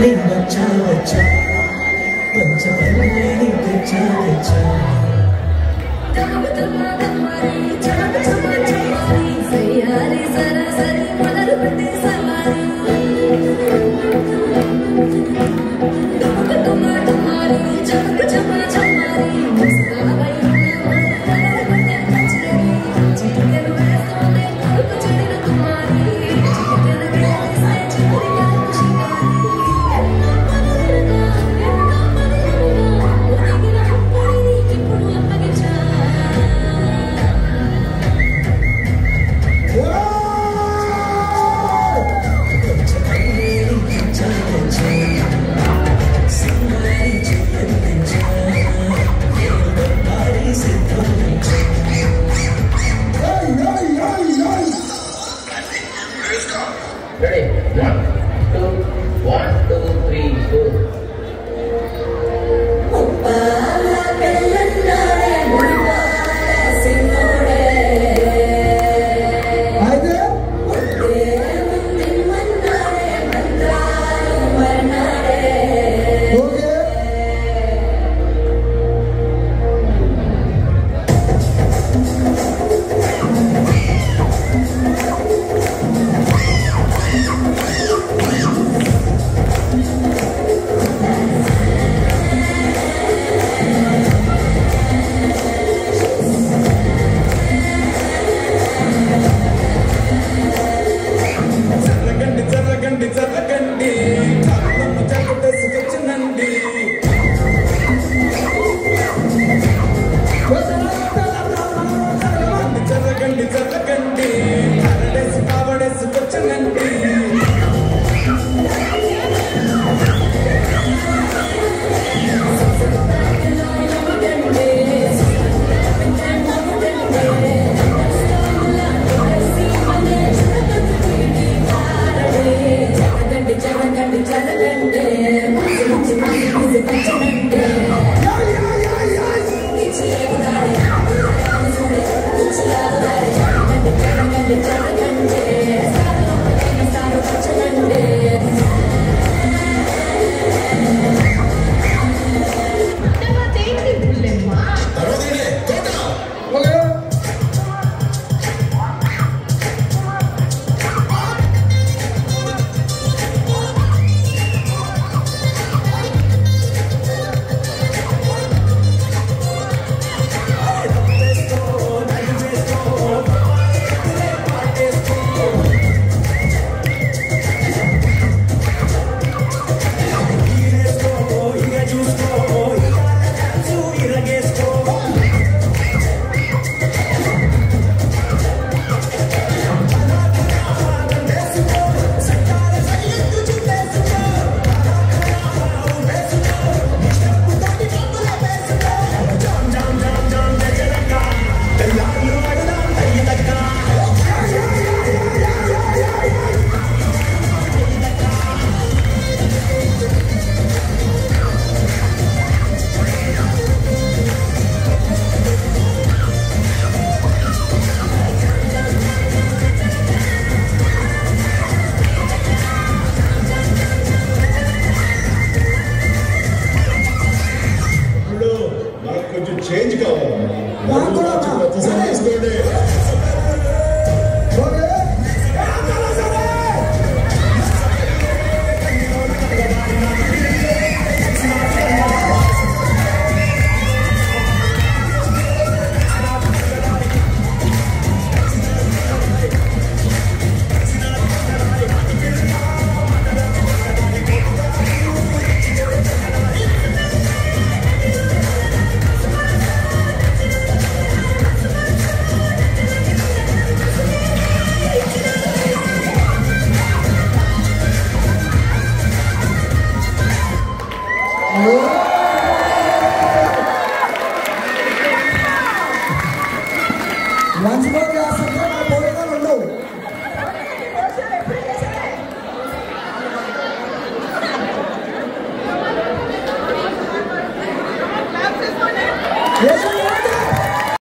linh vật cha vật cha vật cha vẫn lấy linh vật cha vật cha Thank you. expenditure 모르고